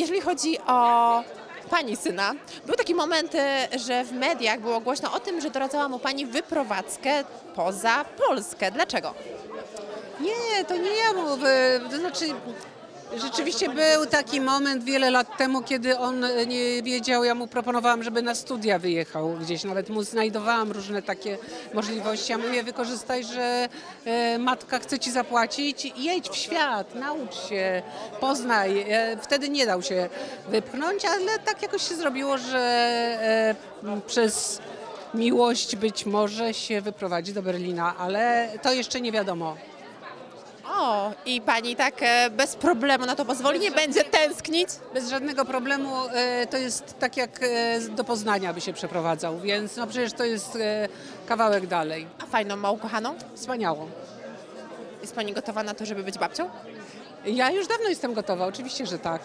jeżeli chodzi o pani syna, był taki moment, e, że w mediach było głośno o tym, że doradzała mu pani wyprowadzkę poza Polskę. Dlaczego? Nie, to nie ja mu, wy- to znaczy rzeczywiście był taki moment wiele lat temu, kiedy on e, nie wiedział, ja mu proponowałam, żeby na studia wyjechał gdzieś, nawet mu znajdowałam różne takie możliwości, a mówię, wykorzystaj, że e, matka chce ci zapłacić, jedź w świat, naucz się, poznaj. E, wtedy nie dał się wypchnąć, ale tak jakoś się zrobiło, że przez miłość być może się wyprowadzi do Berlina, ale to jeszcze nie wiadomo. O, i pani tak e, bez problemu na to pozwoli, nie będzie tęsknić? Bez żadnego problemu e, to jest tak jak e, do Poznania by się przeprowadzał, więc no przecież to jest kawałek dalej. A fajną ma ukochaną? Wspaniało. Jest pani gotowa na to, żeby być babcią? Ja już dawno jestem gotowa, oczywiście, że tak.